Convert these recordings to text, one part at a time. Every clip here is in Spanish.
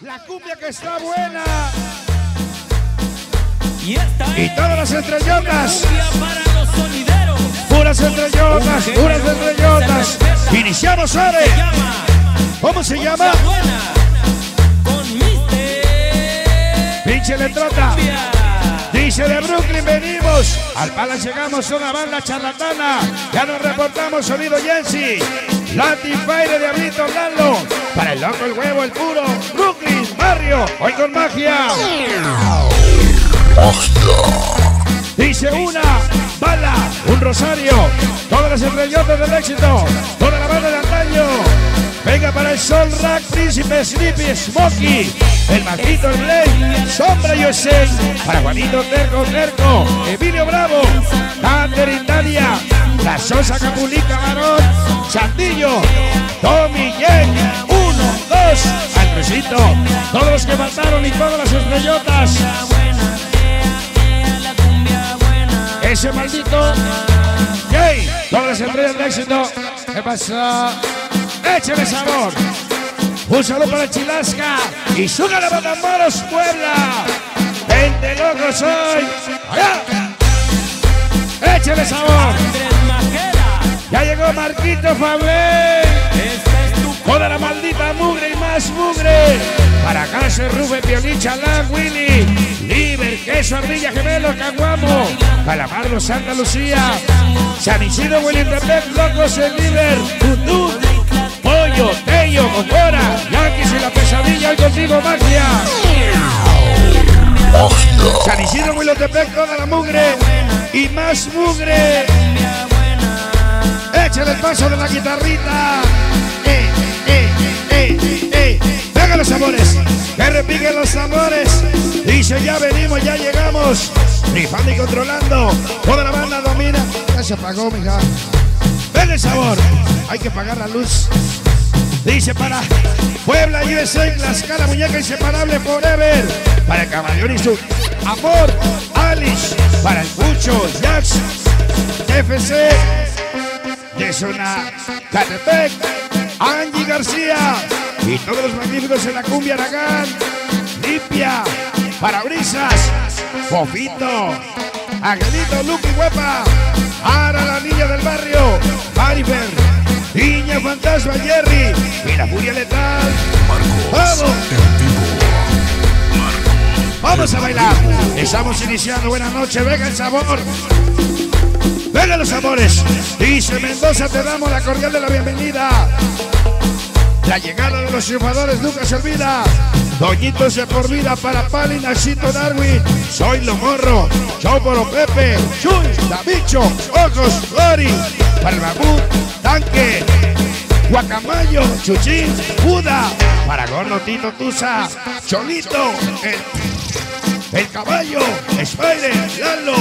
la cumbia que está buena. Y, esta Y es todas las estrellotas, puras estrellotas, puras estrellotas. Iniciamos, llama ¿Cómo se llama? Pinche Letrota. Cumbia. Dice de Brooklyn venimos, al pala llegamos una banda charlatana, ya nos reportamos sonido Jensi, Latin Fire de Abrito Lalo, para el loco el huevo el puro, Brooklyn, barrio, hoy con magia. Dice una bala, un rosario, todas las estrellotas del éxito, toda la banda de antaño. Venga para el Sol Rack, Príncipe, Sleepy, Smokey, el Marquito, el Blake, Sombra USA, para Juanito, Terco, Terco, Emilio Bravo, Thunder Italia, La Sosa Capulica, Marón, Sandillo, Tommy Jen, dos, Andresito, todos los que faltaron y todas las estrellotas. Ese maldito. Jay, todas las estrellas de éxito. ¿Qué pasa? Échale sabor. Un saludo para Chilasca y Suga la Matamoros Puebla. Gente loco soy. Allá. Échale sabor. Ya llegó Marquito Fablé. Toda la maldita mugre y más mugre. Para Case, Rubén, Piolín, Chalán, Willy, Liber, Queso, Ardilla, Gemelo, Caguamo, Calamardo, Santa Lucía, San Isidro, William Tepec, Locos, el Liber, Tutú, Pollo, Tello, Gongora, Yankees y la pesadilla, hoy contigo, Magia. San Isidro, William Tepec, toda la mugre y más mugre. Échale el paso de la guitarrita. Eh, eh, eh, eh. Venga los amores, que repiquen los amores. Dice, ya venimos, ya llegamos. Rifando y controlando. Toda la banda domina. Ya se apagó, mija. Venga el sabor. Hay que pagar la luz. Dice para Puebla, USA, Tlaxcala, muñeca inseparable forever. Para el camaleón y su amor, Alice. Para el Pucho, Jax, FC, Yesuna, Catepec, Angie García y todos los magníficos en la cumbia Aragán, Limpia, Parabrisas, Fofito, Angelito, Lucky Huepa, Ara la niña del barrio, Marifer, Niña Fantasma Jerry y la Furia Letal. ¡Vamos! Vamos a bailar. Estamos iniciando. Buenas noches. Venga el sabor. Venga los amores. Dice Mendoza, te damos la cordial de la bienvenida. La llegada de los triunfadores Lucas Elvira. Doñitos de por vida para Pali, Nachito Darwin. Soy Lomorro. Choporo Pepe. Chuy, Davicho. Ojos, Lori. Para el Tanque. Guacamayo, Chuchín, Buda. Para Gordo, Tito, Tusa. Cholito. El, el Caballo. Spider, Lalo.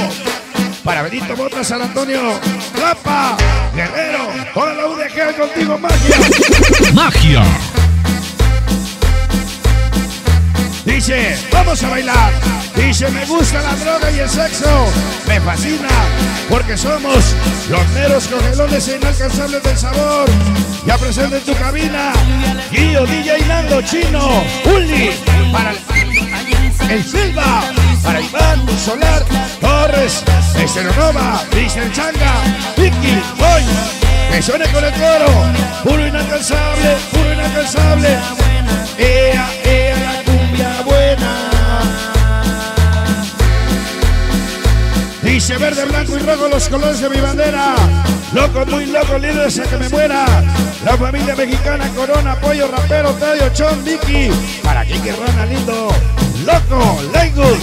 Para Benito Botas, San Antonio. Lapa. Guerrero. Toda la UDG contigo, magia. Dice, vamos a bailar. Dice, me gusta la droga y el sexo. Me fascina porque somos los meros cogelones e inalcanzables del sabor. Ya presente en tu cabina. Guío, DJ Nando, Chino, Uli, para el, el Silva, para Iván, Solar, Torres, Esteronova, dice el Changa, Vicky, Boy. Que suene con el coro. Puro inalcanzable, puro inalcanzable. Ea, ea, la cumbia buena. Dice verde, blanco y rojo los colores de mi bandera. Loco, muy loco, líderes a que me muera. La familia mexicana, Corona, Pollo, Rapero, Tadio, Chon, Vicky. Para Kiki Rana, lindo. Loco, Leywood.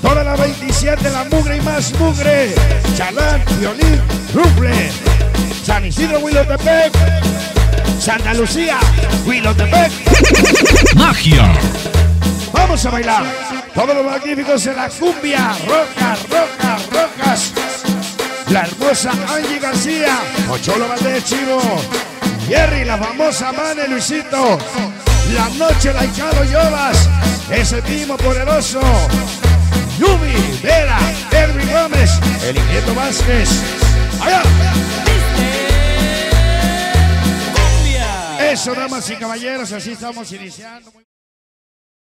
Toda la 27, la mugre y más mugre. Chalán, Violín, Rufle. San Isidro, Huilotepec. Santa Lucía, Huilotepec. Magia. Vamos a bailar. Todos los magníficos de la cumbia. Rocas, rocas, rocas. La hermosa Angie García. Ocholo Valdez Chivo. Jerry, la famosa Mane Luisito. La noche, la Icado Llovas. Ese timo poderoso. Yumi, Vera, Erwin Gómez. El Inquieto Vázquez. Allá. Eso, damas y caballeros, así estamos iniciando.